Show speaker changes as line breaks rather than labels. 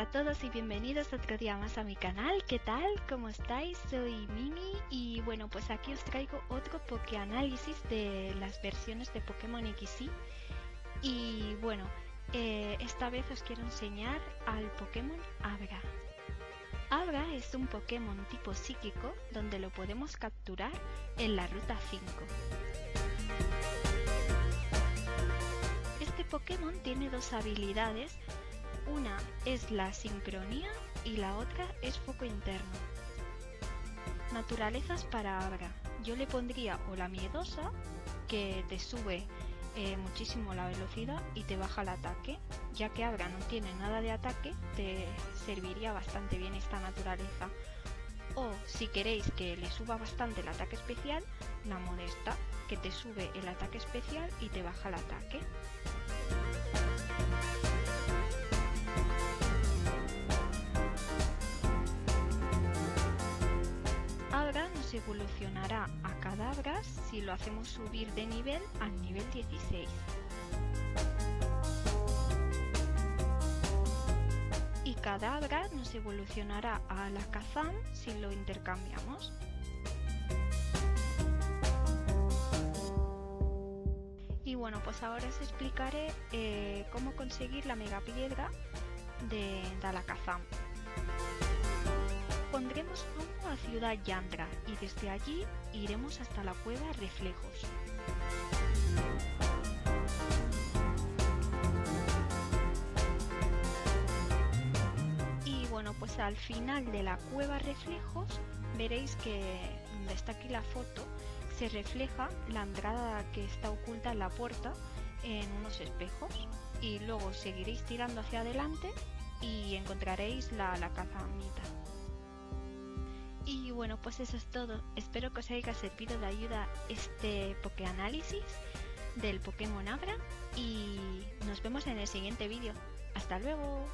a todos y bienvenidos otro día más a mi canal. ¿Qué tal? ¿Cómo estáis? Soy Mimi y bueno, pues aquí os traigo otro análisis de las versiones de Pokémon XY. Y bueno, eh, esta vez os quiero enseñar al Pokémon Abra. Abra es un Pokémon tipo psíquico donde lo podemos capturar en la ruta 5. Este Pokémon tiene dos habilidades una es la sincronía y la otra es foco interno. Naturalezas para Abra. Yo le pondría o la miedosa, que te sube eh, muchísimo la velocidad y te baja el ataque. Ya que Abra no tiene nada de ataque, te serviría bastante bien esta naturaleza. O si queréis que le suba bastante el ataque especial, la modesta, que te sube el ataque especial y te baja el ataque. Nos evolucionará a Cadabras si lo hacemos subir de nivel al nivel 16. Y Cadabras nos evolucionará a Alakazam si lo intercambiamos. Y bueno, pues ahora os explicaré eh, cómo conseguir la mega piedra de, de Alakazam. Pondremos rumbo a Ciudad Yandra y desde allí iremos hasta la cueva Reflejos. Y bueno, pues al final de la cueva Reflejos veréis que donde está aquí la foto se refleja la entrada que está oculta en la puerta en unos espejos y luego seguiréis tirando hacia adelante y encontraréis la, la cazamita. Y bueno, pues eso es todo. Espero que os haya servido de ayuda este Pokéanálisis del Pokémon Abra y nos vemos en el siguiente vídeo. ¡Hasta luego!